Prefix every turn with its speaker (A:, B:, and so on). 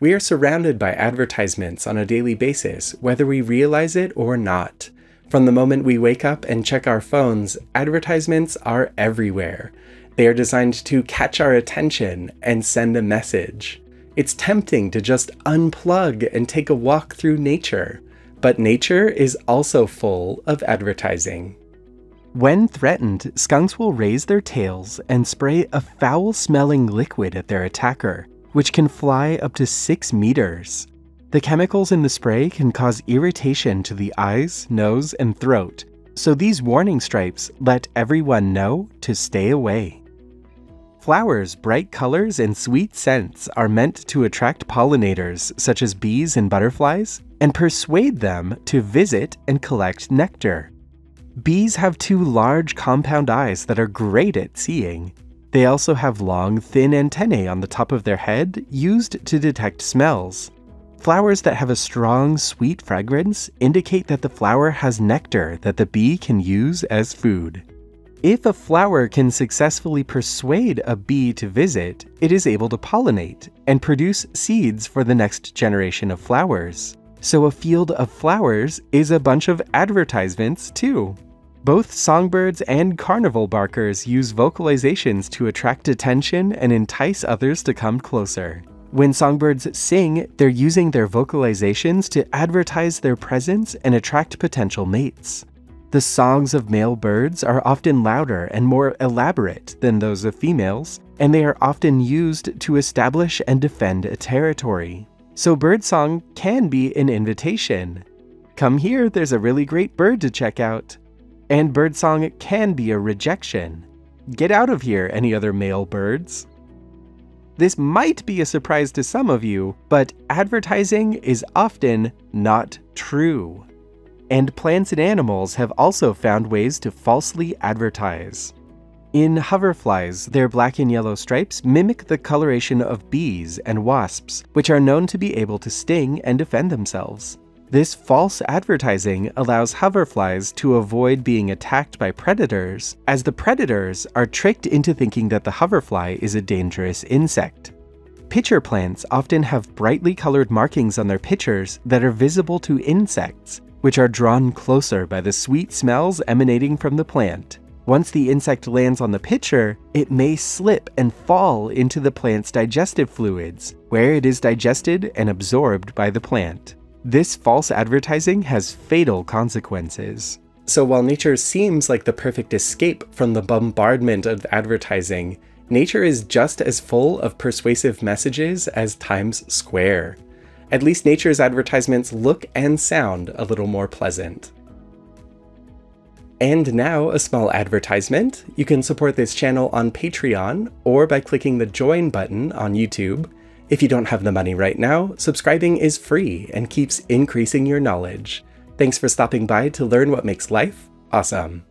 A: We are surrounded by advertisements on a daily basis, whether we realize it or not. From the moment we wake up and check our phones, advertisements are everywhere. They are designed to catch our attention and send a message. It's tempting to just unplug and take a walk through nature, but nature is also full of advertising.
B: When threatened, skunks will raise their tails and spray a foul smelling liquid at their attacker, which can fly up to 6 meters. The chemicals in the spray can cause irritation to the eyes, nose, and throat, so these warning stripes let everyone know to stay away. Flowers' bright colors and sweet scents are meant to attract pollinators, such as bees and butterflies, and persuade them to visit and collect nectar. Bees have two large compound eyes that are great at seeing. They also have long, thin antennae on the top of their head used to detect smells. Flowers that have a strong, sweet fragrance indicate that the flower has nectar that the bee can use as food. If a flower can successfully persuade a bee to visit, it is able to pollinate and produce seeds for the next generation of flowers. So a field of flowers is a bunch of advertisements too. Both songbirds and carnival barkers use vocalizations to attract attention and entice others to come closer. When songbirds sing, they're using their vocalizations to advertise their presence and attract potential mates. The songs of male birds are often louder and more elaborate than those of females, and they are often used to establish and defend a territory. So birdsong can be an invitation. Come here, there's a really great bird to check out. And birdsong can be a rejection. Get out of here, any other male birds. This might be a surprise to some of you, but advertising is often not true. And plants and animals have also found ways to falsely advertise. In hoverflies, their black and yellow stripes mimic the coloration of bees and wasps, which are known to be able to sting and defend themselves. This false advertising allows hoverflies to avoid being attacked by predators, as the predators are tricked into thinking that the hoverfly is a dangerous insect. Pitcher plants often have brightly colored markings on their pitchers that are visible to insects, which are drawn closer by the sweet smells emanating from the plant. Once the insect lands on the pitcher, it may slip and fall into the plant's digestive fluids, where it is digested and absorbed by the plant. This false advertising has fatal consequences.
A: So while nature seems like the perfect escape from the bombardment of advertising, nature is just as full of persuasive messages as Times Square. At least nature's advertisements look and sound a little more pleasant. And now, a small advertisement. You can support this channel on Patreon or by clicking the join button on YouTube. If you don't have the money right now, subscribing is free and keeps increasing your knowledge. Thanks for stopping by to learn what makes life awesome.